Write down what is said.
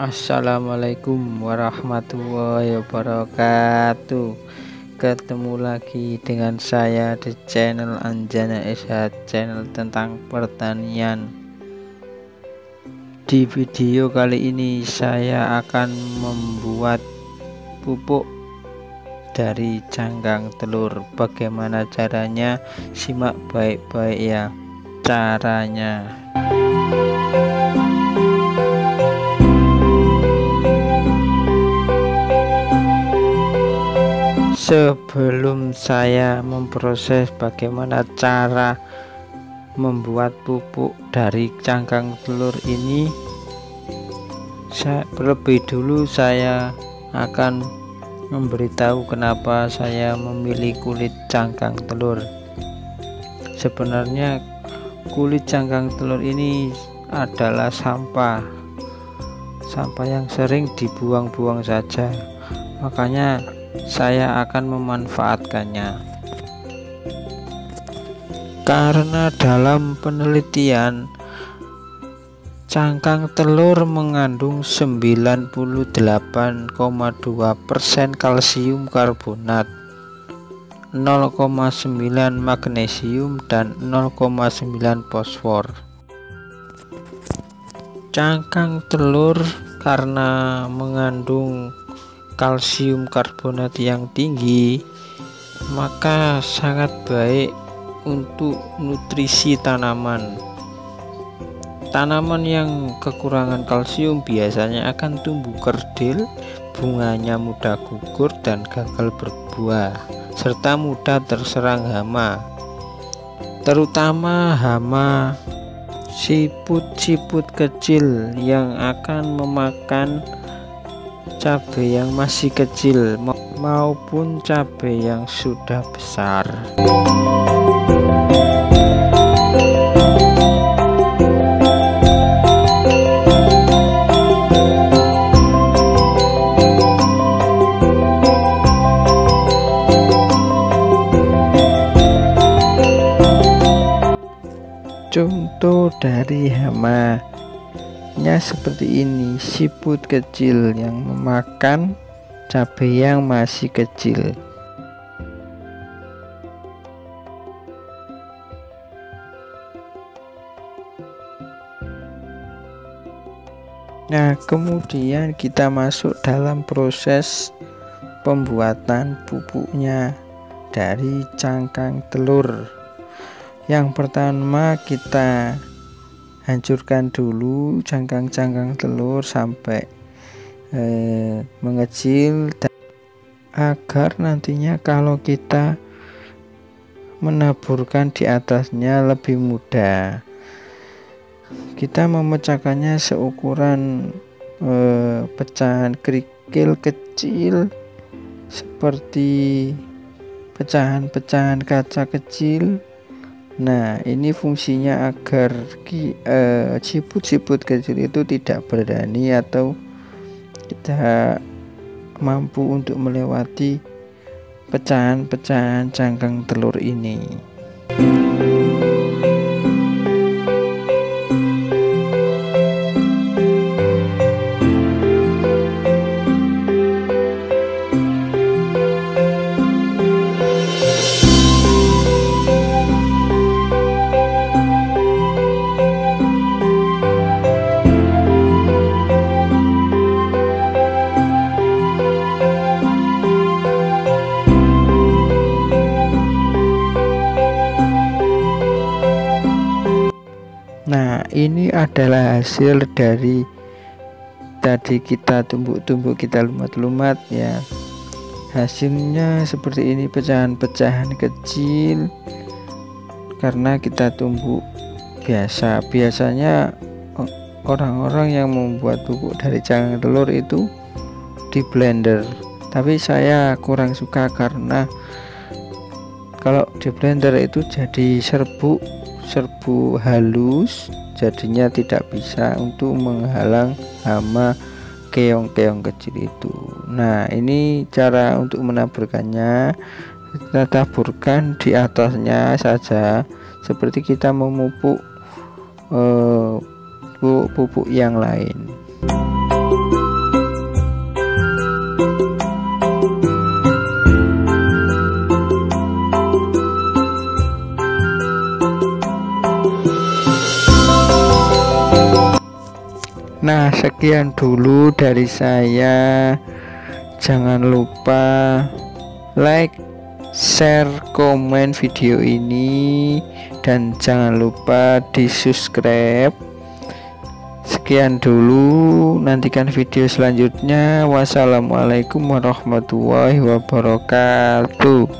Assalamualaikum warahmatullahi wabarakatuh. Ketemu lagi dengan saya di channel Anjana SH Channel tentang pertanian. Di video kali ini saya akan membuat pupuk dari cangkang telur. Bagaimana caranya? Simak baik-baik ya caranya sebelum saya memproses bagaimana cara membuat pupuk dari cangkang telur ini saya terlebih dulu saya akan memberitahu kenapa saya memilih kulit cangkang telur. Sebenarnya kulit cangkang telur ini adalah sampah. Sampah yang sering dibuang-buang saja. Makanya saya akan memanfaatkannya. Karena dalam penelitian cangkang telur mengandung 98,2% kalsium karbonat 0,9 magnesium dan 0,9 fosfor. Cangkang telur karena mengandung kalsium karbonat yang tinggi maka sangat baik untuk nutrisi tanaman. Tanaman yang kekurangan kalsium biasanya akan tumbuh kerdil bunganya mudah gugur dan gagal berbuah serta mudah terserang hama. Terutama hama siput-siput kecil yang akan memakan cabai yang masih kecil maupun cabai yang sudah besar. Contoh dari hama Bentuknya seperti ini, siput kecil yang memakan cabai yang masih kecil. Nah, kemudian kita masuk dalam proses pembuatan pupuknya dari cangkang telur. Yang pertama kita hancurkan dulu cangkang-cangkang telur sampai eh, mengecil dan agar nantinya kalau kita menaburkan di atasnya lebih mudah. Kita memecahkannya seukuran eh, pecahan kerikil kecil seperti pecahan-pecahan kaca kecil Nah, ini fungsinya agar eh, siput-siput uh, kecil itu tidak berani atau tidak mampu untuk melewati pecahan-pecahan cangkang telur ini. Ini adalah hasil dari tadi kita tumbuk-tumbuk kita lumat-lumat ya. Hasilnya seperti ini pecahan-pecahan kecil karena kita tumbuk biasa. Biasanya orang-orang yang membuat bubuk dari cangkang telur itu di blender. Tapi saya kurang suka karena kalau di blender itu jadi serbuk serbu halus jadinya tidak bisa untuk menghalang hama keong-keong kecil itu. Nah ini cara untuk menaburkannya. Kita taburkan di atasnya saja. Seperti kita memupuk uh, pupuk yang lain sekian dulu dari saya. Jangan lupa like, share, komen video ini. Dan jangan lupa di subscribe sekian dulu nantikan video selanjutnya. Wassalamualaikum warahmatullahi wabarakatuh